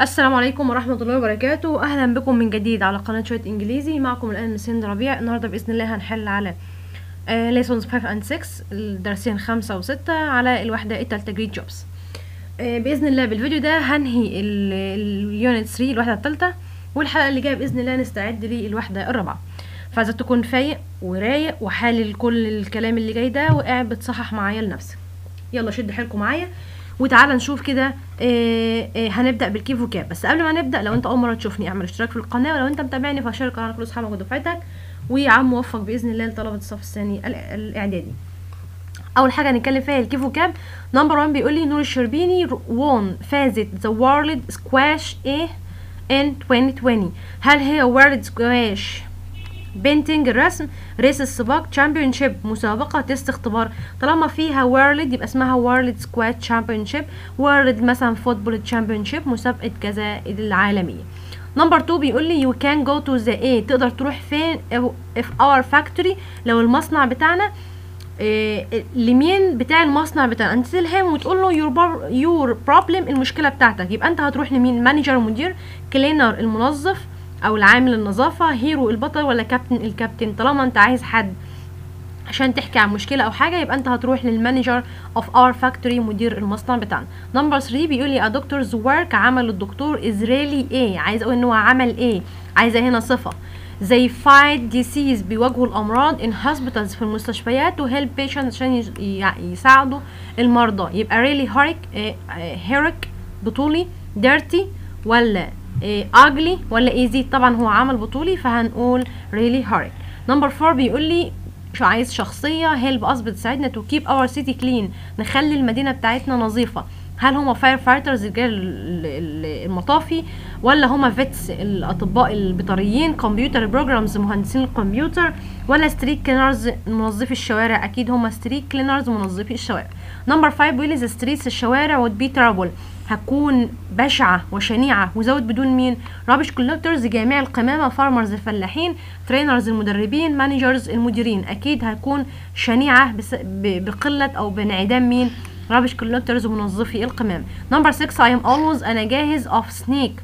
السلام عليكم ورحمة الله وبركاته. أهلا بكم من جديد على قناة شوية إنجليزي. معكم الآن مسين ربيع. النهاردة بإذن الله هنحل على lessons 5 and 6 الدرسين خمسة وستة على الوحدة التالتة Great Jobs بإذن الله بالفيديو ده هنهي ال unit 3 الوحدة التالتة والحلقة اللي جاية بإذن الله نستعد للوحدة الرابعة. فإذا تكون فايق ورايق وحالل كل الكلام اللي جاي ده وقاعد بتصحح معايا لنفسك. يلا شد حيلكم معايا. وتعالى نشوف كده آه آه هنبدأ بال key vocab بس قبل ما نبدأ لو أنت أول مرة تشوفني اعمل اشتراك في القناة ولو أنت متابعني فشارك القناة كل أصحابك ودفعتك. وعام موفق بإذن الله لطلبة الصف الثاني الإعدادي. أول حاجة هنتكلم فيها ال key vocab number 1 بيقول لي نور الشربيني won فازت the world squash إيه in 2020 هل هي world squash painting الرسم race السباق championship مسابقة test اختبار. طالما فيها world يبقى اسمها world squash championship world مثلا football championship مسابقة كذا العالمية. number 2 بيقول لي you can go to the إيه تقدر تروح فين؟ of our factory لو المصنع بتاعنا إيه لمين؟ بتاع المصنع بتاعنا. and tell him وتقول له your your problem المشكلة بتاعتك. يبقى انت هتروح لمين؟ manager مدير cleaner المنظف. أو العامل النظافة hero البطل ولا كابتن الكابتن؟ طالما أنت عايز حد عشان تحكي عن مشكلة أو حاجة يبقى أنت هتروح لل manager of our factory مدير المصنع بتاعنا. number 3 بيقول لي doctors' work عمل الدكتور is really إيه؟ عايز أقول إن هو عمل إيه؟ عايزة هنا صفة. they fight diseases بيواجهوا الأمراض in hospitals في المستشفيات و help patients عشان يساعدوا المرضى. يبقى really heroic heroic بطولي dirty ولا إيه ولا easy طبعا هو عمل بطولي فهنقول really heroic number 4 بيقول لي شو عايز شخصية help us بتساعدنا to keep our city clean نخلي المدينة بتاعتنا نظيفة. هل هما firefighters رجال المطافي ولا هما vets الأطباء البيطريين computer programmers مهندسين الكمبيوتر ولا street cleaners منظفي الشوارع؟ أكيد هما street cleaners منظفي الشوارع. number 5 بيقول لي streets الشوارع would be terrible هتكون بشعة وشنيعة. without بدون مين؟ rubbish collectors جميع القمامة farmers الفلاحين trainers المدربين managers المديرين. أكيد هتكون شنيعة بقلة أو بانعدام مين؟ rubbish collectors ومنظفي القمام. number 6 I am always أنا جاهز of snakes.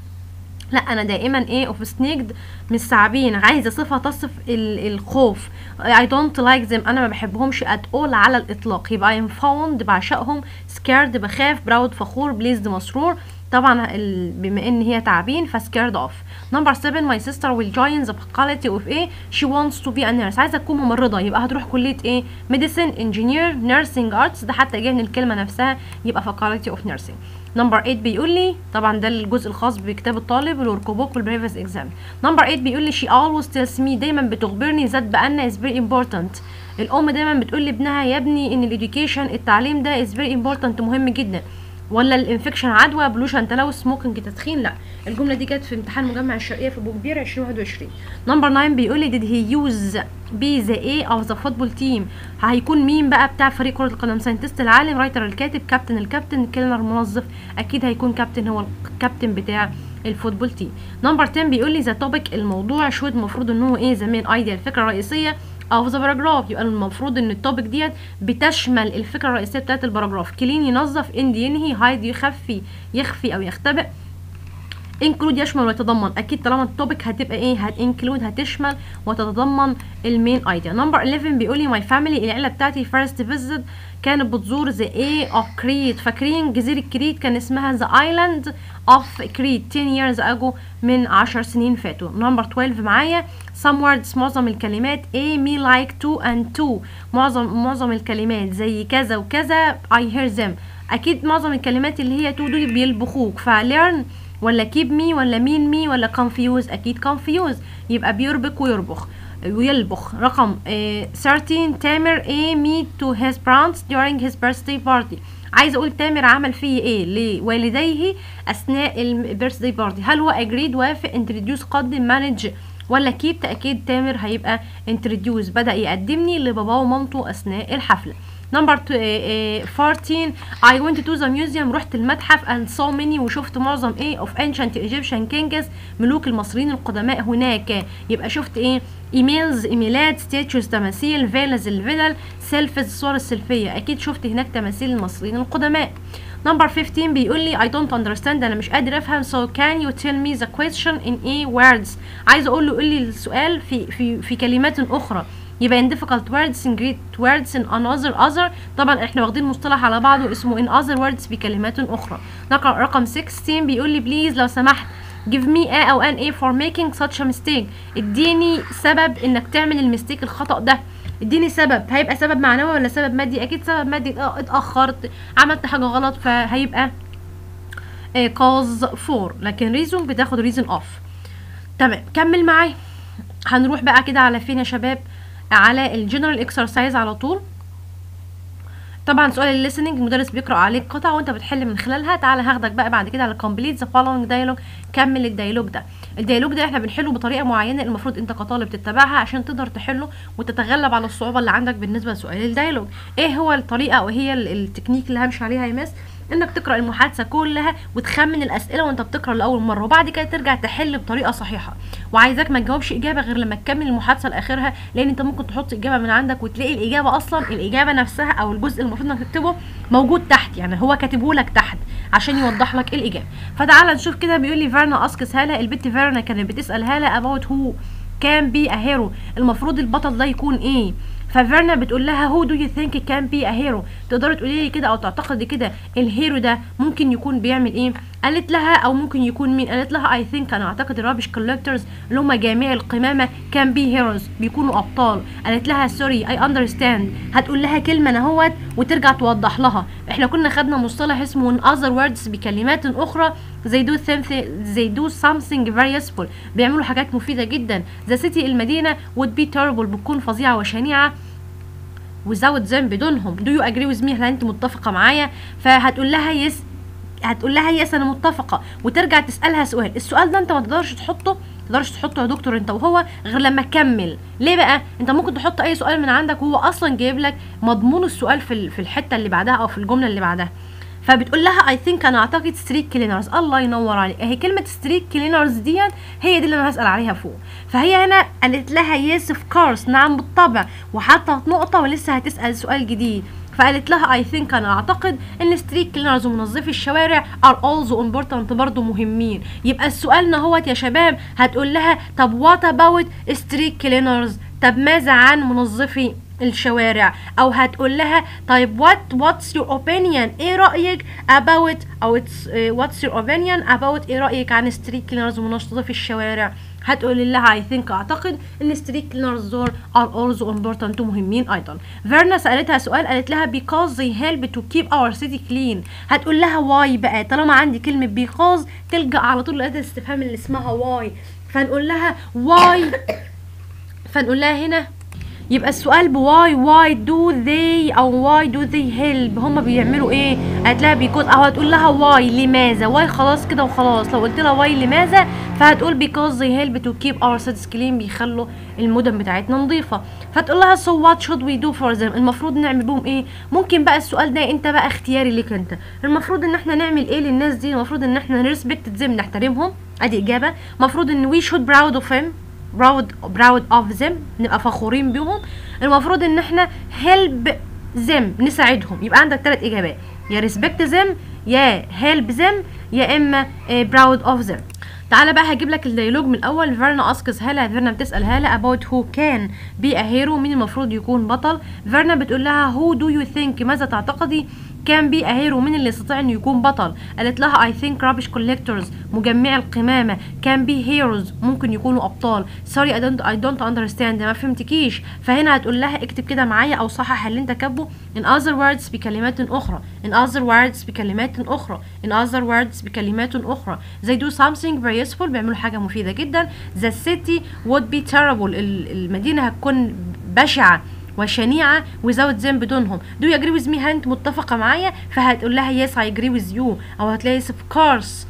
لا أنا دائما إيه of snakes مش ثعابين عايزة صفة تصف الخوف. I don't like them. أنا ما بحبهمش at all على الإطلاق. يبقى I am fond بعشقهم scared بخاف proud فخور pleased مسرور. طبعا بما إن هي تعابين ف scared of number 7 my sister will join the faculty of إيه she wants to be a nurse. عايزة تكون ممرضة. يبقى هتروح كلية إيه medicine engineering nursing arts. ده حتى جاي من الكلمة نفسها. يبقى faculty of nursing. number 8 بيقول لي طبعا ده الجزء الخاص بكتاب الطالب وال workbook وال previous exam number 8 بيقول لي she always tells me دايما بتخبرني that بان is very important. الأم دايما بتقول لابنها يا ابني إن ال education التعليم ده is very important مهم جدا. ولا ال infection عدوى pollution تلوث smoking تدخين؟ لا. الجملة دي كانت في امتحان مجمع الشرقية في أبو كبير 2021 number 9 بيقول لي did he use to be the إيه of the football team هيكون مين بقى بتاع فريق كرة القدم؟ scientist العالم writer الكاتب كابتن الكابتن cleaner المنظف أكيد هيكون كابتن هو الكابتن بتاع ال football team number 10 بيقول لي the topic الموضوع شو المفروض ان هو إيه the main idea الفكرة الرئيسية. of the paragraph يبقى المفروض إن ال topic ديت بتشمل الفكرة الرئيسية بتاعت ال paragraph clean ينظف end ينهي hide يخفي يخفي أو يختبئ. include يشمل ويتضمن. أكيد طالما ال topic هتبقى إيه هت include هتشمل وتتضمن ال main idea number 11 بيقول لي my family العيلة بتاعتي first visited كانت بتزور the إيه of Crete فاكرين جزيرة كريت كان اسمها the island of Crete 10 years ago من 10 سنين فاتوا. number 12 معايا. Some words معظم الكلمات إيه me like to and two. معظم معظم الكلمات زي كذا وكذا I hear them. أكيد معظم الكلمات اللي هي to دول بيلبخوك. ف learn ولا keep me ولا mean me ولا confuse. أكيد confuse. يبقى بيربك ويربخ. ويلبخ. رقم آه 13 تامر a me to his parents during his birthday party. عايزه أقول تامر عمل فيه إيه؟ لوالديه أثناء ال birthday party هل هو agreed وافق introduced قدم managed ولا kept تأكيد تامر هيبقى introduced بدأ يقدمني لباباه ومامته أثناء الحفلة. number 14 I went to the museum رحت المتحف and saw many وشفت معظم إيه of ancient Egyptian kings ملوك المصريين القدماء هناك. يبقى شفت إيه emails ايميلات statues تماثيل villas الفلل selfies الصور السيلفية. أكيد شفت هناك تماثيل المصريين القدماء. number 15 بيقول لي I don't understand أنا مش قادر أفهم. So can you tell me the question in a words? عايز أقول له قول لي السؤال في في في كلمات أخرى. يبقى in difficult words in great words in another other. طبعا إحنا واخدين مصطلح على بعضه اسمه in other words بكلمات أخرى. رقم رقم 16 بيقول لي please لو سمحت give me a أو an a for making such a mistake. اديني سبب إنك تعمل ال mistake الخطأ ده. اديني سبب. هيبقى سبب معنوي ولا سبب مادي؟ أكيد سبب مادي. آه اتأخرت. عملت حاجة غلط فهيبقى آه cause for لكن reason بتاخد reason of تمام. كمل معايا. هنروح بقى كده على فين يا شباب؟ على ال general exercise على طول. طبعا سؤال ال listening المدرس بيقرأ عليك قطع وأنت بتحل من خلالها. تعالى هاخدك بقى بعد كده على complete the following dialogue كمل ال dialogue ده. ال dialogue ده إحنا بنحله بطريقة معينة المفروض أنت كطالب تتبعها عشان تقدر تحله وتتغلب على الصعوبة اللي عندك بالنسبة لسؤال ال dialogue إيه هو الطريقة أو هي التكنيك اللي همشي عليها يا miss؟ انك تقرأ المحادثة كلها وتخمن الأسئلة وانت بتقرأ لأول مرة وبعد كده ترجع تحل بطريقة صحيحة. وعايزاك ما تجاوبش إجابة غير لما تكمل المحادثة لآخرها لأن انت ممكن تحط إجابة من عندك وتلاقي الإجابة أصلا الإجابة نفسها أو الجزء المفروض إنك تكتبه موجود تحت يعني هو كاتبه لك تحت عشان يوضح لك الإجابة. فتعال نشوف كده بيقول لي فيرنا asks هالة البت فيرنا كانت بتسأل هالة about who can be a hero المفروض البطل ده يكون إيه؟ ففيرنا بتقول لها who do you think can be a hero تقدري تقولي لي كده أو تعتقدي كده ال hero ده ممكن يكون بيعمل إيه؟ قالت لها أو ممكن يكون مين؟ قالت لها I think أنا أعتقد ال rubbish collectors اللي هم جميع القمامة can be heroes بيكونوا أبطال. قالت لها sorry I understand هتقول لها كلمة اهوت وترجع توضح لها. إحنا كنا خدنا مصطلح اسمه in other words بكلمات أخرى زي دو زي دو very useful. بيعملوا حاجات مفيدة جدا. the city المدينة would be terrible بتكون فظيعة وشنيعة. Without them بدونهم. Do you agree with me هل أنت متفقة معايا؟ فهتقول لها yes هتقول لها yes أنا متفقة. وترجع تسألها سؤال. السؤال ده أنت ما تقدرش تحطه تقدرش تحطه يا دكتور أنت وهو غير لما تكمل ليه بقى؟ أنت ممكن تحط أي سؤال من عندك وهو أصلا جايب لك مضمون السؤال في في الحتة اللي بعدها أو في الجملة اللي بعدها. فبتقول لها I think أنا أعتقد street cleaners الله ينور عليك. اهي كلمة street cleaners ديت هي دي اللي أنا هسأل عليها فوق. فهي هنا قالت لها yes of course نعم بالطبع. وحطت نقطة ولسه هتسأل سؤال جديد. فقالت لها I think أنا أعتقد إن street cleaners ومنظفي الشوارع are also important برضه مهمين. يبقى السؤال اهوت يا شباب هتقول لها طب what about street cleaners طب ماذا عن منظفي الشوارع. أو هتقول لها طيب what what's your opinion إيه رأيك about أو what's your opinion about إيه رأيك عن street cleaners ومنظفي الشوارع؟ هتقول لها I think أعتقد إن street cleaners دول are also important ومهمين أيضا. فيرنا سألتها سؤال قالت لها because they help to keep our city clean. هتقول لها why بقى؟ طالما عندي كلمة because تلجا على طول لاداه الاستفهام اللي اسمها why فنقول لها why فنقول لها هنا يبقى السؤال ب why why do they أو why do they help هما بيعملوا إيه؟ لها because أو هتقول لها why لماذا؟ why خلاص كده وخلاص. لو قلت لها why لماذا؟ فهتقول because they help to keep our cities clean بيخلوا المدن بتاعتنا نظيفة. فتقول لها so what should we do for them المفروض نعمل بهم إيه؟ ممكن بقى السؤال ده أنت بقى اختياري ليك أنت. المفروض إن إحنا نعمل إيه للناس دي؟ المفروض إن إحنا ن respect them نحترمهم؟ أدي إجابة. المفروض إن we should proud of him proud proud of them نبقى فخورين بيهم. المفروض إن إحنا help them نساعدهم. يبقى عندك ثلاث إجابات. يا respect them يا help them يا إما proud of them تعالى بقى هجيب لك ال dialogue من الأول. فيرنا asks هاله فيرنا بتسأل هاله about who can be a hero مين المفروض يكون بطل؟ فيرنا بتقول لها who do you think ماذا تعتقدي؟ can be hero مين اللي يستطيع انه يكون بطل. قالت لها I think rubbish collectors مجمعي القمامة can be heroes ممكن يكونوا أبطال. sorry I don't I don't understand ما فهمتكيش. فهنا هتقول لها اكتب كده معايا أو صحح اللي أنت كاتبه. In other words بكلمات أخرى. In other words بكلمات أخرى. In other words بكلمات أخرى. They do something very useful. بيعملوا حاجة مفيدة جدا. The city would be terrible. المدينة هتكون بشعة. وشنيعة without them بدونهم. Do you agree with me هل انت متفقة معايا؟ فهتقول لها yes I agree with you. أو هتلاقي yes of course.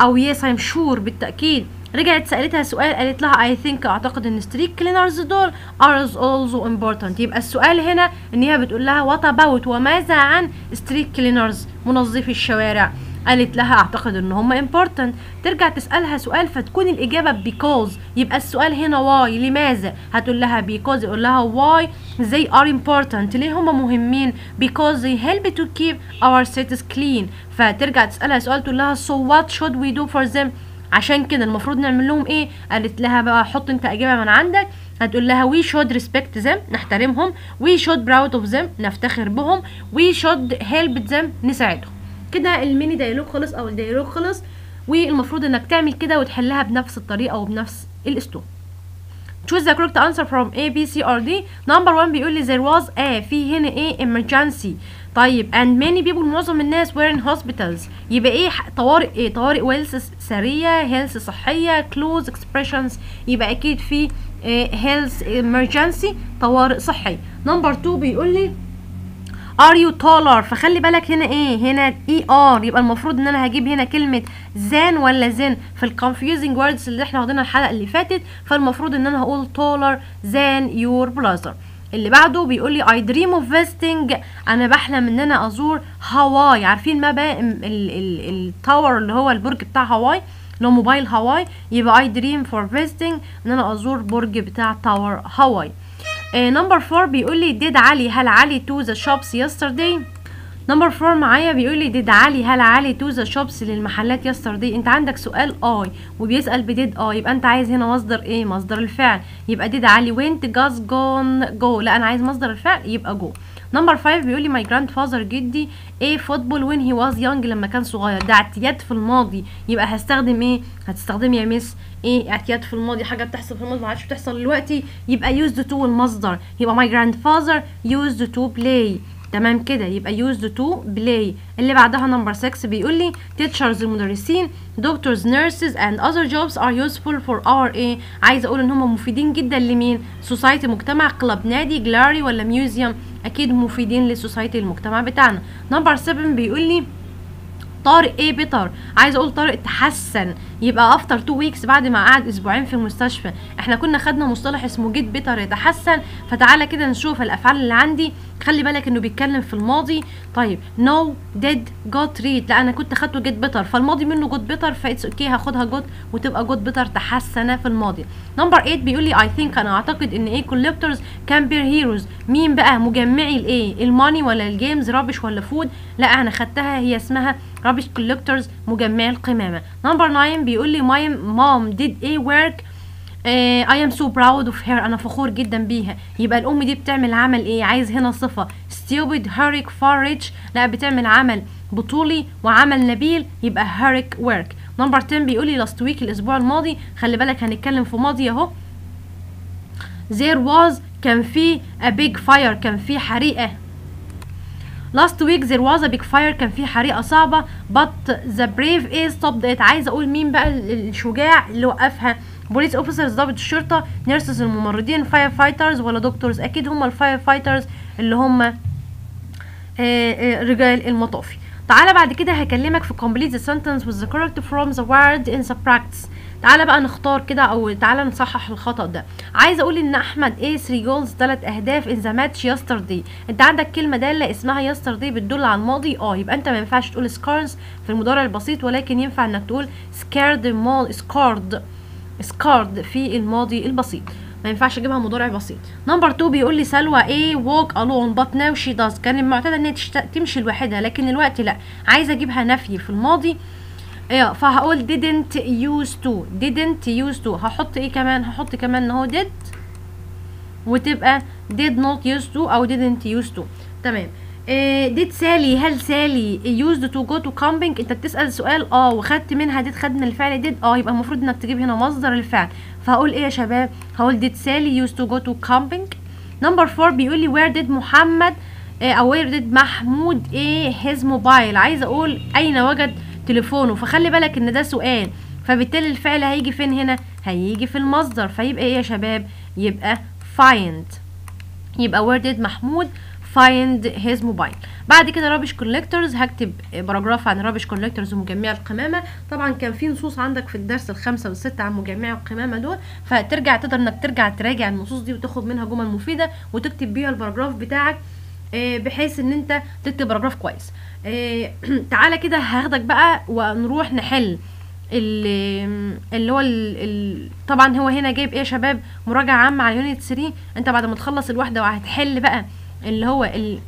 أو yes I'm sure بالتأكيد. رجعت سألتها سؤال قالت لها I think أعتقد إن street cleaners دول are also important. يبقى السؤال هنا إن هي بتقول لها what about وماذا عن street cleaners منظفي الشوارع. قالت لها أعتقد إن هم important. ترجع تسألها سؤال فتكون الإجابة because. يبقى السؤال هنا why لماذا؟ هتقول لها because يقول لها why they are important. ليه هم مهمين؟ because they help to keep our cities clean. فترجع تسألها سؤال تقول لها so what should we do for them عشان كده المفروض نعمل لهم إيه؟ قالت لها بقى حط أنت إجابة من عندك. هتقول لها we should respect them نحترمهم. we should proud of them نفتخر بهم. we should help them نساعدهم. كده ال mini dialogue خلص أو ال dialogue خلص والمفروض إنك تعمل كده وتحلها بنفس الطريقة وبنفس الأسلوب. Choose the correct answer from A B C or D. Number one بيقول لي there was a في هنا إيه emergency. طيب and many people معظم الناس were in hospitals. يبقى إيه؟ طوارئ إيه؟ طوارئ wealth سرية health صحية close expressions. يبقى أكيد في إيه؟ health emergency طوارئ صحية number two بيقول لي are you taller? فخلي بالك هنا إيه؟ هنا er يبقى المفروض إن أنا هجيب هنا كلمة than ولا then. في ال confusing words اللي إحنا واخدينها الحلقة اللي فاتت فالمفروض إن أنا هقول taller than your brother. اللي بعده بيقول لي I dream of visiting أنا بحلم إن أنا أزور هاواي. عارفين بقى ال tower اللي هو البرج بتاع هاواي؟ هو موبايل هاواي. يبقى I dream for visiting إن أنا أزور برج بتاع tower هاواي. number 4 بيقول لي did علي هل علي to the shops yesterday number 4 معايا بيقول لي did علي هل علي to the shops للمحلات yesterday انت عندك سؤال آي وبيسأل ب did آه يبقى انت عايز هنا مصدر إيه مصدر الفعل. يبقى did علي went goes gone go. لا أنا عايز مصدر الفعل يبقى go. number 5 بيقول لي my grandfather جدي إيه football when he was young لما كان صغير. ده اعتياد في الماضي. يبقى هستخدم إيه؟ هتستخدم يا miss إيه؟ اعتياد في الماضي. حاجة بتحصل في الماضي ما عادش بتحصل دلوقتي. يبقى used to المصدر يبقى my grandfather used to play. تمام كده. يبقى used to play. اللي بعدها number 6 بيقول لي teachers المدرسين doctors nurses and other jobs are useful for our إيه عايزه أقول إن هم مفيدين جدا لمين؟ Society مجتمع club نادي جلاري ولا museum أكيد مفيدين لل society المجتمع بتاعنا. number 7 بيقول لي طارق إيه better عايز أقول طارق تحسن يبقى after two weeks بعد ما قعد أسبوعين في المستشفى. إحنا كنا خدنا مصطلح اسمه get better يتحسن. فتعالى كده نشوف الأفعال اللي عندي. خلي بالك إنه بيتكلم في الماضي. طيب knew did got read لا أنا كنت خدته get better فالماضي منه got better ف it's okay هاخدها got وتبقى got better تحسن في الماضي. number 8 بيقول لي I think أنا أعتقد إن إيه collectors can be heroes مين بقى؟ مجمعي الايه ال money ولا ال games؟ rubbish ولا food لا أنا خدتها هي اسمها rubbish collectors مجمعي القمامة. number 9 بيقول لي my mum did إيه work I am so proud of her أنا فخور جدا بيها. يبقى الأم دي بتعمل عمل إيه؟ عايز هنا صفة. Stupid heroic far rich لا بتعمل عمل بطولي وعمل نبيل. يبقى heroic work number 10 بيقول لي last week الأسبوع الماضي. خلي بالك هنتكلم في ماضي أهو. There was كان في a big fire كان في حريقة. Last week there was a big fire. كان في حريقة صعبة. But the brave is stopped it. عايزة أقول مين بقى الشجاع اللي وقفها؟ police officers ضابط الشرطة nurses الممرضين fire fighters ولا doctors أكيد هم ال fire fighters اللي هم رجال المطافي. تعالى بعد كده هكلمك في complete the sentence with the correct form the word in the practice تعالى بقى نختار كده أو تعالى نصحح الخطأ ده. عايزة أقول إن أحمد إيه 3 goals 3 أهداف in the match yesterday. أنت عندك كلمة دالة اسمها yesterday بتدل على الماضي. آه يبقى أنت ما ينفعش تقول scores في المضارع البسيط ولكن ينفع إنك تقول scored مال scored scored في الماضي البسيط. ما ينفعش أجيبها مضارع بسيط. نمبر 2 بيقول لي سلوى إيه walk alone but now she does. كان المعتاد ان هي تمشي لوحدها لكن الوقت لأ. عايزة أجيبها نفي في الماضي. إيه فهقول didn't used to. didn't used to. هحط إيه كمان؟ هحط كمان إن هو did وتبقى did not used to أو didn't used to. تمام. إيه did سالي هل سالي used to go to camping أنت بتسأل سؤال آه وخدت منها did خدنا الفعل did آه يبقى المفروض إنك تجيب هنا مصدر الفعل. فهقول إيه يا شباب؟ هقول did سالي used to go to camping number 4 بيقول لي where did محمد أو where did محمود إيه his mobile. عايزة أقول أين وجد تليفونه فخلي بالك إن ده سؤال فبالتالي الفعل هيجي فين هنا؟ هيجي في المصدر فيبقى إيه يا شباب؟ يبقى find. يبقى did محمود find his mobile. بعد كده rubbish collectors هكتب paragraph عن rubbish collectors ومجمع القمامة. طبعا كان في نصوص عندك في الدرس الخمسه والستة عن مجمع القمامة دول فترجع تقدر إنك ترجع تراجع النصوص دي وتاخد منها جمل مفيدة وتكتب بيها ال paragraph بتاعك. بحيث إن أنت تكتب paragraph كويس. آه، تعالى كده هاخدك بقى ونروح نحل ال- اللي هو. طبعا هو هنا جايب إيه يا شباب؟ مراجعة عامة على unit 3 أنت بعد ما تخلص الوحده وهتحل بقى اللي هو ال...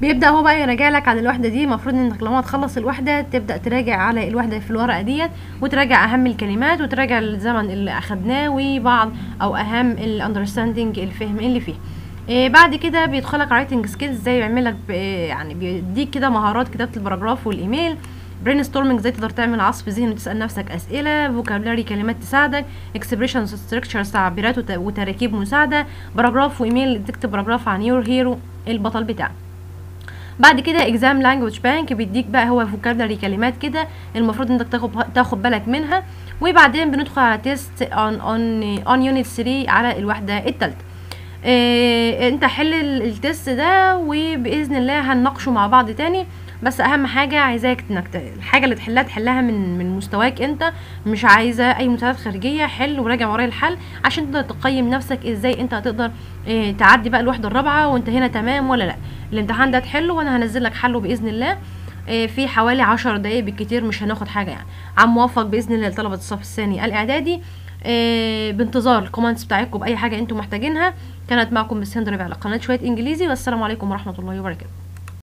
بيبدأ هو بقى يراجع لك على الوحده دي. المفروض إنك لما تخلص الوحده تبدأ تراجع على الوحده في الورقة ديت وتراجع أهم الكلمات وتراجع الزمن اللي أخدناه وبعض أو أهم ال understanding الفهم اللي فيه. إيه بعد كده بيدخلك writing skills زي بيعمل لك ب- يعني بيديك كده مهارات كتابه ال paragraph والإيميل. brainstorming إزاي تقدر تعمل عصف ذهني وتسأل نفسك أسئلة. vocabulary كلمات تساعدك. expression structures تعبيرات وت- وتراكيب مساعدة. paragraph وإيميل تكتب paragraph عن your hero البطل بتاعك. بعد كده exam language bank بيديك بقى هو vocabulary كلمات كده المفروض إنك تاخد تاخد بالك منها. وبعدين بندخل على test on on on unit 3 على الوحده الثالثه إيه انت حل ال- ال test ده وبإذن الله هنناقشه مع بعض تاني. بس أهم حاجة عايزاك إنك الحاجة اللي تحلها تحلها من من مستواك أنت. مش عايزة أي مساعدات خارجية حل وراجع ورايا الحل عشان تقدر تقيم نفسك إزاي أنت هتقدر إيه تعدي بقى الوحدة الرابعة وأنت هنا تمام ولا لأ. الامتحان ده تحله وأنا هنزل لك حله بإذن الله. إيه في حوالي عشر دقايق بالكتير مش هناخد حاجة يعني. عم موفق بإذن الله لطلبة الصف الثاني الإعدادي. إيه بانتظار الكومنتس بتاعتكم بأي حاجة أنتم محتاجينها. كانت معكم مس على قناة شوية إنجليزي والسلام عليكم ورحمة الله وبركاته.